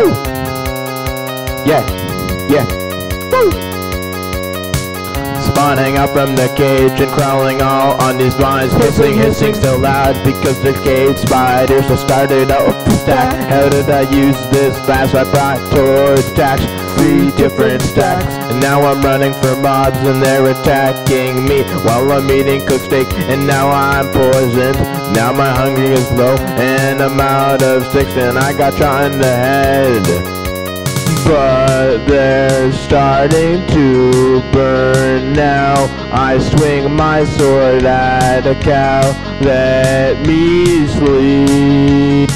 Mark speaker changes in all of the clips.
Speaker 1: Woo! Yeah, yeah. Woo! Spawning out from the cage and crawling all on these vines Hissing, hissing still loud because they're cage spiders So started out the stack. How did I use this fast? I brought torch stacks Three different stacks. And now I'm running for mobs and they're attacking me While I'm eating cooked steak. And now I'm poisoned. Now my hunger is low and I'm out of sticks And I got shot in the head. But they're starting to burn now. I swing my sword at a cow, let me sleep.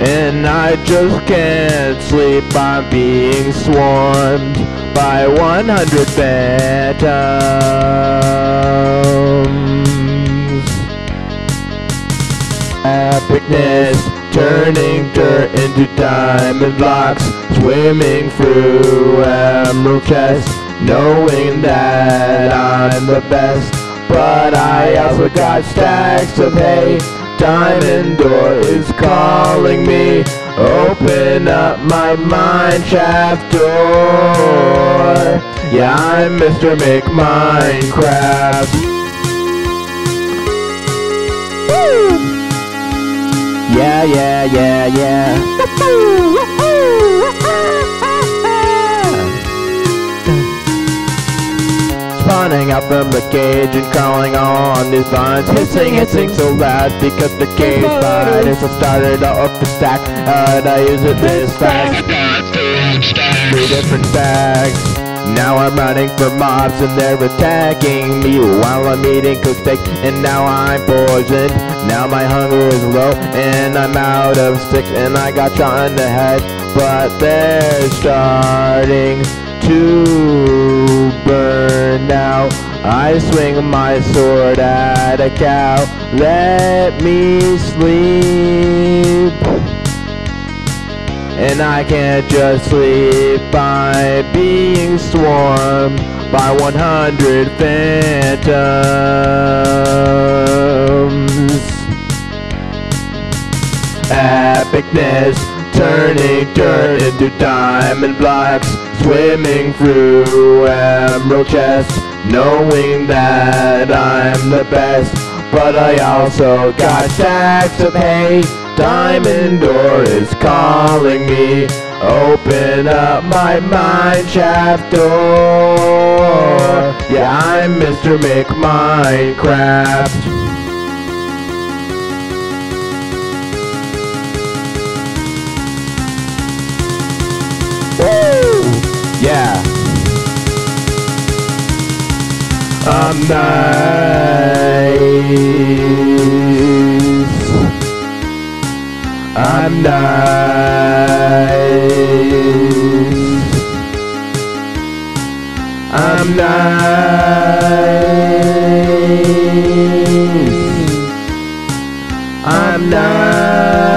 Speaker 1: And I just can't sleep, I'm being swarmed by 100 phantoms. Epicness Turning dirt into diamond blocks Swimming through emerald chests Knowing that I'm the best But I also got stacks to pay. Diamond door is calling me Open up my mine shaft door Yeah, I'm Mr. McMinecraft Yeah, yeah, yeah, yeah. Spawning out from the cage and crawling on these vines. Hissing, hissing. so loud because the cage spiders have started off the stack How'd I use it this fast? Three different stacks now I'm running for mobs and they're attacking me while I'm eating cooked steak. And now I'm poisoned. Now my hunger is low and I'm out of sticks. And I got shot in the head. But they're starting to burn now. I swing my sword at a cow. Let me sleep. And I can't just sleep by being swarmed by 100 phantoms. Epicness, turning dirt into diamond blocks, swimming through emerald chests, knowing that I'm the best. But I also got stacks of hay Diamond door is calling me. Open up my mine shaft door. Yeah, I'm Mr. McMinecraft. Woo! nice. I'm nice. I'm nice. I'm nice.